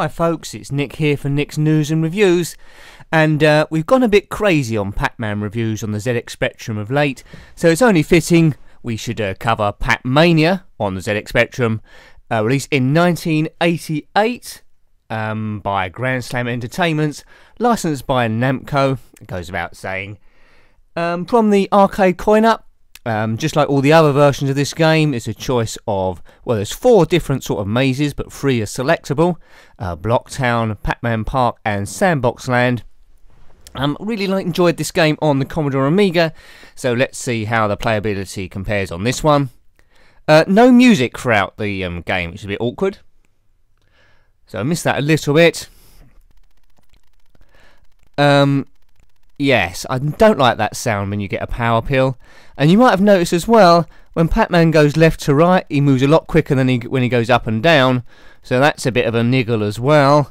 Hi folks, it's Nick here for Nick's News and Reviews, and uh, we've gone a bit crazy on Pac-Man reviews on the ZX Spectrum of late, so it's only fitting we should uh, cover Pac-Mania on the ZX Spectrum, uh, released in 1988 um, by Grandslam Entertainment, licensed by Namco, it goes without saying. Um, from the arcade coin-op, um, just like all the other versions of this game, it's a choice of, well, there's four different sort of mazes, but three are selectable uh, Blocktown, Pac Man Park, and Sandbox Land. Um, really like, enjoyed this game on the Commodore Amiga, so let's see how the playability compares on this one. Uh, no music throughout the um, game, which is a bit awkward. So I missed that a little bit. Um, Yes, I don't like that sound when you get a power pill. And you might have noticed as well, when Pac-Man goes left to right, he moves a lot quicker than he, when he goes up and down. So that's a bit of a niggle as well.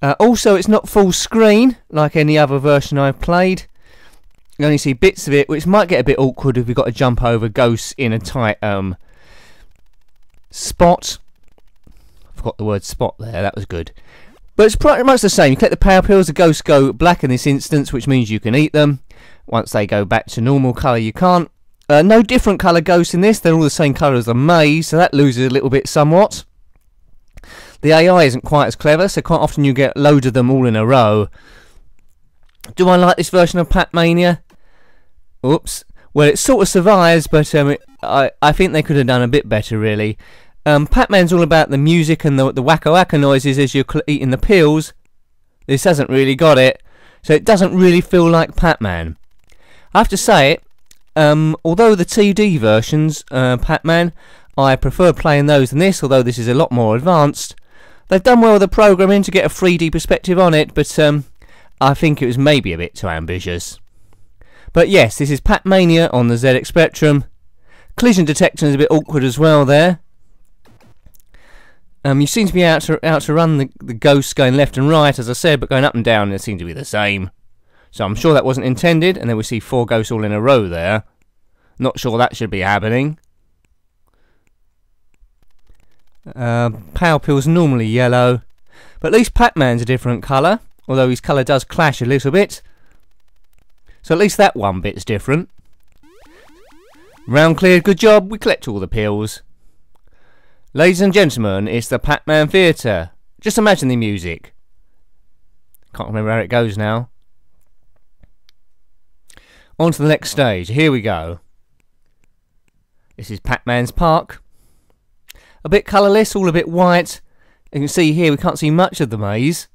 Uh, also, it's not full screen like any other version I've played. You only see bits of it, which might get a bit awkward if you've got to jump over ghosts in a tight um, spot. I forgot the word spot there, that was good. But it's pretty much the same. You collect the power pills, the ghosts go black in this instance, which means you can eat them. Once they go back to normal colour, you can't. Uh, no different colour ghosts in this, they're all the same colour as the maze, so that loses a little bit somewhat. The AI isn't quite as clever, so quite often you get loads of them all in a row. Do I like this version of Pac-Mania? Oops. Well, it sort of survives, but um, it, I, I think they could have done a bit better, really. Um, Pac-Man's all about the music and the, the wacka wacka noises as you're eating the pills. This hasn't really got it, so it doesn't really feel like Pac-Man. I have to say it, um, although the 2D versions, uh, Pac-Man, I prefer playing those than this, although this is a lot more advanced. They've done well with the programming to get a 3D perspective on it, but um, I think it was maybe a bit too ambitious. But yes, this is Pac-Mania on the ZX Spectrum. Collision detection is a bit awkward as well there. Um, you seem to be out to out to run the, the ghosts going left and right, as I said, but going up and down they seem to be the same. So I'm sure that wasn't intended, and then we see four ghosts all in a row there. Not sure that should be happening. Uh, Power Pill's normally yellow, but at least Pac-Man's a different colour, although his colour does clash a little bit. So at least that one bit's different. Round cleared, good job, we collect all the pills. Ladies and gentlemen, it's the Pac-Man Theatre. Just imagine the music. Can't remember how it goes now. On to the next stage. Here we go. This is Pac-Man's Park. A bit colourless, all a bit white. You can see here we can't see much of the maze.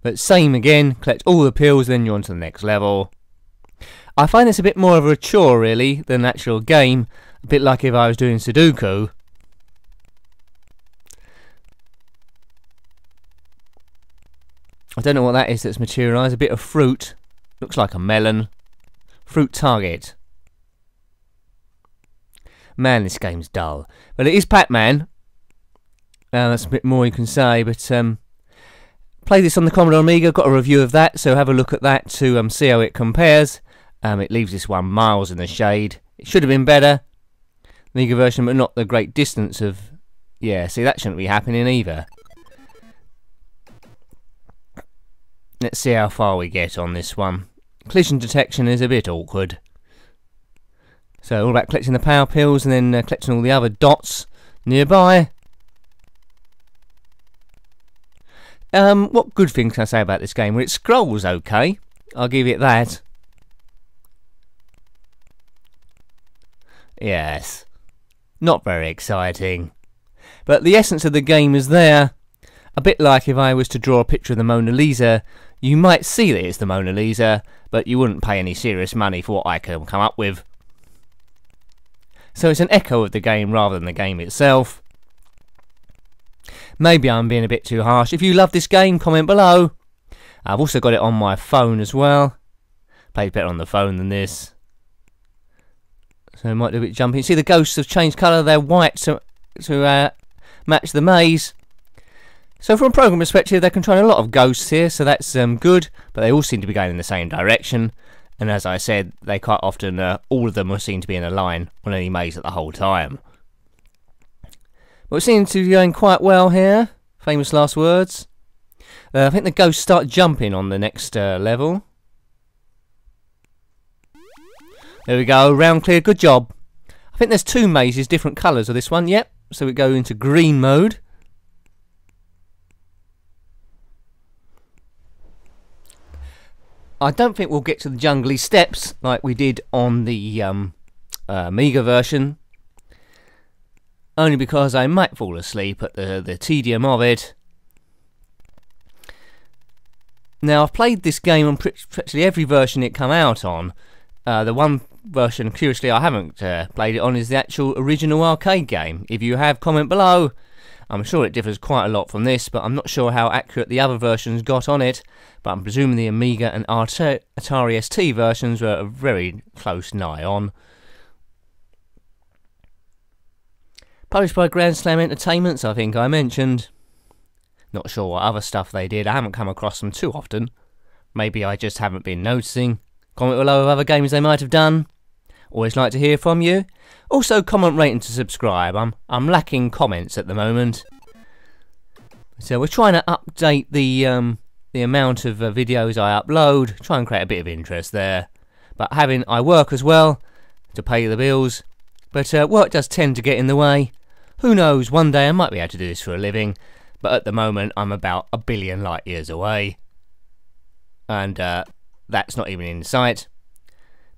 But same again, collect all the pills, then you're on to the next level. I find this a bit more of a chore really than an actual game. A bit like if I was doing Sudoku. I don't know what that is that's materialised. A bit of fruit. Looks like a melon. Fruit target. Man, this game's dull. But it is Pac-Man. Uh, that's a bit more you can say, but um, play this on the Commodore Amiga. Got a review of that, so have a look at that to um, see how it compares. Um, it leaves this one miles in the shade. It should have been better, Amiga version, but not the great distance of. Yeah, see that shouldn't be happening either. Let's see how far we get on this one. Collision detection is a bit awkward. So all about collecting the power pills and then uh, collecting all the other dots nearby. Um, what good things can I say about this game? Well, it scrolls okay. I'll give it that. Yes. Not very exciting. But the essence of the game is there. A bit like if I was to draw a picture of the Mona Lisa you might see that it's the Mona Lisa, but you wouldn't pay any serious money for what I can come up with. So it's an echo of the game rather than the game itself. Maybe I'm being a bit too harsh. If you love this game, comment below. I've also got it on my phone as well. Plays better on the phone than this. So it might do a bit jumpy. See the ghosts have changed colour. They're white to, to uh, match the maze. So from a program perspective, they're controlling a lot of ghosts here, so that's um, good, but they all seem to be going in the same direction. And as I said, they quite often, uh, all of them are seen to be in a line on any maze at the whole time. But it seems to be going quite well here. Famous last words. Uh, I think the ghosts start jumping on the next uh, level. There we go, round clear, good job. I think there's two mazes, different colours of this one, yep. So we go into green mode. I don't think we'll get to the jungly steps like we did on the um, uh, Amiga version. Only because I might fall asleep at the, the tedium of it. Now, I've played this game on practically every version it come out on. Uh, the one version, curiously, I haven't uh, played it on is the actual original arcade game. If you have, comment below. I'm sure it differs quite a lot from this, but I'm not sure how accurate the other versions got on it. But I'm presuming the Amiga and Atari ST versions were a very close nigh on. Published by Grandslam Entertainments, I think I mentioned. Not sure what other stuff they did, I haven't come across them too often. Maybe I just haven't been noticing. Comment below of other games they might have done. Always like to hear from you. Also, comment, rate, and to subscribe. I'm I'm lacking comments at the moment, so we're trying to update the um, the amount of uh, videos I upload. Try and create a bit of interest there. But having I work as well to pay the bills, but uh, work does tend to get in the way. Who knows? One day I might be able to do this for a living, but at the moment I'm about a billion light years away, and uh, that's not even in sight.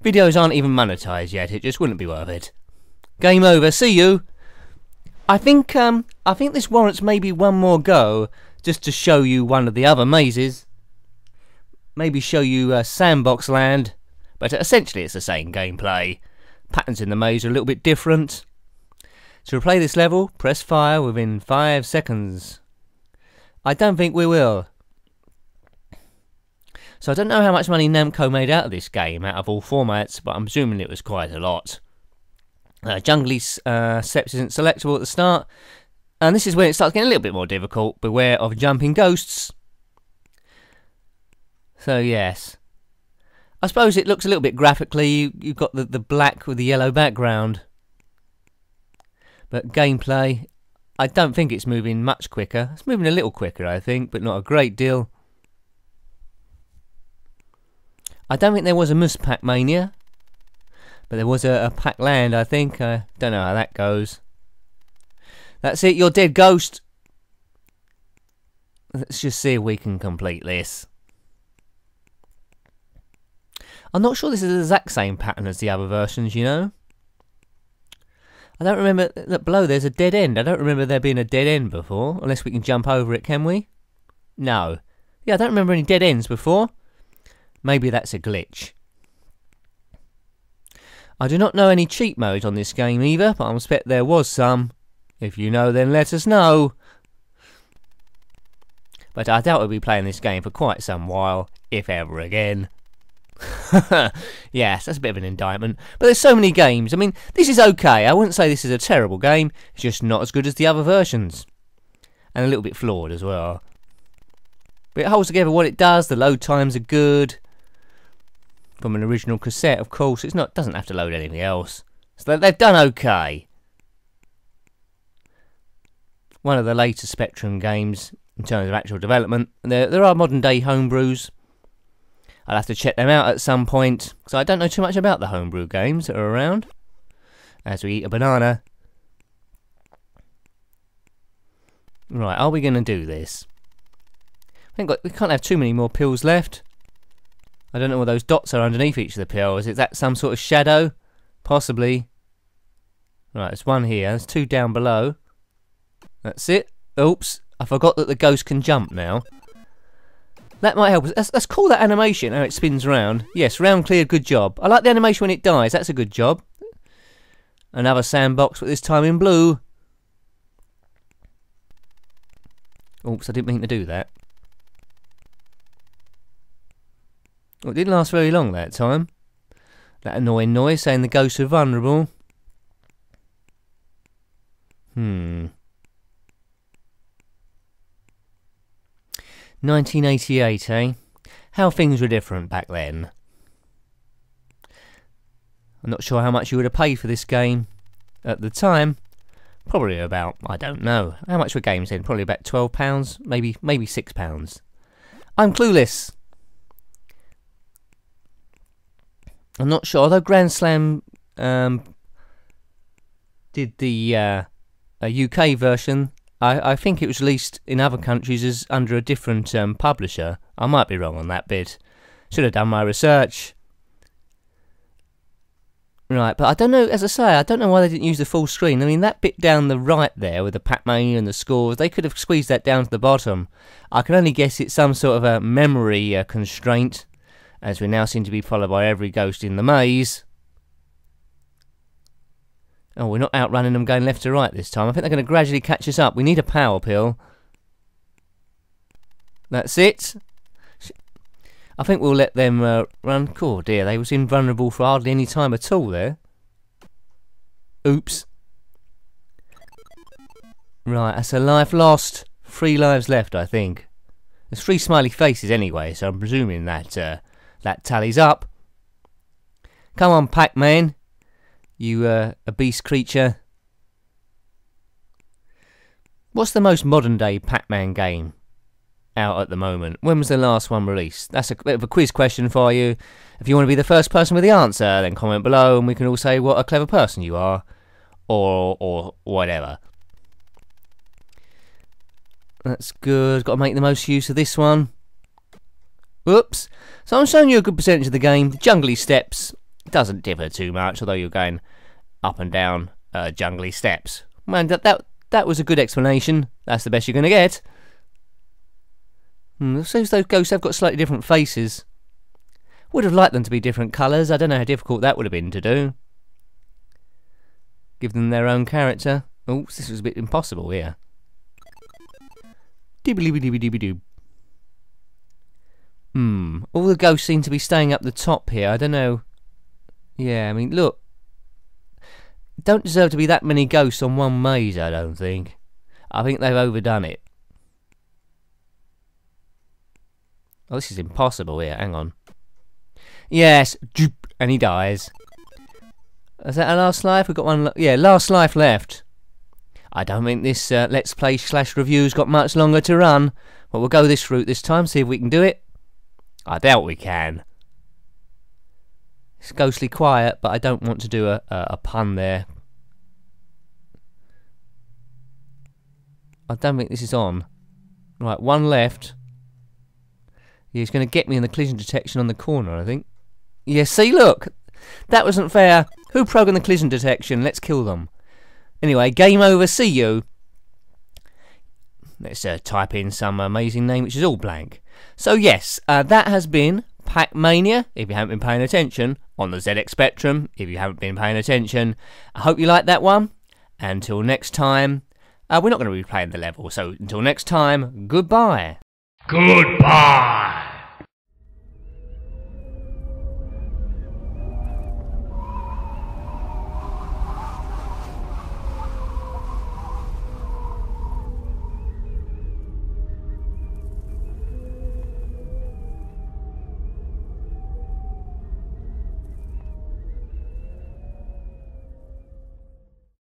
Videos aren't even monetized yet, it just wouldn't be worth it. Game over, see you! I think, um, I think this warrants maybe one more go, just to show you one of the other mazes. Maybe show you uh, Sandbox Land, but essentially it's the same gameplay. Patterns in the maze are a little bit different. To replay this level, press fire within 5 seconds. I don't think we will. So I don't know how much money Namco made out of this game, out of all formats, but I'm assuming it was quite a lot. Uh, Jungly uh, Steps isn't selectable at the start, and this is when it starts getting a little bit more difficult. Beware of jumping ghosts. So yes. I suppose it looks a little bit graphically, you, you've got the, the black with the yellow background. But gameplay, I don't think it's moving much quicker. It's moving a little quicker, I think, but not a great deal. I don't think there was a Mus Pac Mania, but there was a, a Pac Land, I think. I don't know how that goes. That's it, you're dead ghost. Let's just see if we can complete this. I'm not sure this is the exact same pattern as the other versions, you know? I don't remember that below there's a dead end. I don't remember there being a dead end before, unless we can jump over it, can we? No. Yeah, I don't remember any dead ends before. Maybe that's a glitch. I do not know any cheat modes on this game either, but I expect there was some. If you know, then let us know. But I doubt we'll be playing this game for quite some while, if ever again. yes, that's a bit of an indictment. But there's so many games. I mean, this is okay. I wouldn't say this is a terrible game. It's just not as good as the other versions. And a little bit flawed as well. But it holds together what it does. The load times are good from an original cassette, of course. It's not doesn't have to load anything else. So they've done okay. One of the later Spectrum games in terms of actual development. There, there are modern day homebrews. I'll have to check them out at some point because I don't know too much about the homebrew games that are around. As we eat a banana. Right, are we going to do this? I think we can't have too many more pills left. I don't know what those dots are underneath each of the pills. Is that some sort of shadow? Possibly. Right, there's one here. There's two down below. That's it. Oops. I forgot that the ghost can jump now. That might help us. Let's, let's call that animation, how it spins around. Yes, round clear, good job. I like the animation when it dies. That's a good job. Another sandbox, but this time in blue. Oops, I didn't mean to do that. Well, it didn't last very long that time. That annoying noise saying the ghosts are vulnerable. Hmm. 1988, eh? How things were different back then. I'm not sure how much you would have paid for this game at the time, Probably about I don't know how much were games then. Probably about twelve pounds, maybe maybe six pounds. I'm clueless. I'm not sure. Although Grandslam um, did the uh, UK version, I, I think it was released in other countries as under a different um, publisher. I might be wrong on that bit. Should have done my research. Right, but I don't know, as I say, I don't know why they didn't use the full screen. I mean, that bit down the right there with the Pac-Man and the scores, they could have squeezed that down to the bottom. I can only guess it's some sort of a memory uh, constraint, as we now seem to be followed by every ghost in the maze. Oh, we're not outrunning them going left to right this time. I think they're going to gradually catch us up. We need a power pill. That's it. I think we'll let them uh, run. Cool, dear, they was invulnerable for hardly any time at all there. Oops. Right, that's a life lost. Three lives left, I think. There's three smiley faces anyway, so I'm presuming that uh, that tallies up. Come on, Pac-Man. You uh, a beast creature. What's the most modern day Pac-Man game? out at the moment. When was the last one released? That's a bit of a quiz question for you. If you want to be the first person with the answer, then comment below and we can all say what a clever person you are. Or, or whatever. That's good. Got to make the most use of this one. Whoops. So I'm showing you a good percentage of the game. Jungly steps doesn't differ too much, although you're going up and down uh, jungly steps. Man, that, that, that was a good explanation. That's the best you're going to get. Hmm, seems those ghosts have got slightly different faces. Would have liked them to be different colours. I don't know how difficult that would have been to do. Give them their own character. Oh, this was a bit impossible here. Hmm. All the ghosts seem to be staying up the top here. I don't know. Yeah, I mean, look. Don't deserve to be that many ghosts on one maze, I don't think. I think they've overdone it. Oh, this is impossible here. Hang on. Yes, and he dies. Is that our last life? We've got one. Yeah, last life left. I don't think this uh, Let's Play slash review's got much longer to run. But we'll go this route this time, see if we can do it. I doubt we can. It's ghostly quiet, but I don't want to do a, a, a pun there. I don't think this is on. Right, one left. He's going to get me in the collision detection on the corner, I think. Yeah, see, look! That wasn't fair. Who programmed the collision detection? Let's kill them. Anyway, game over. See you. Let's uh, type in some amazing name, which is all blank. So, yes, uh, that has been Pac-Mania, if you haven't been paying attention, on the ZX Spectrum, if you haven't been paying attention. I hope you liked that one. Until next time, uh, we're not going to be playing the level, so until next time, goodbye. Goodbye.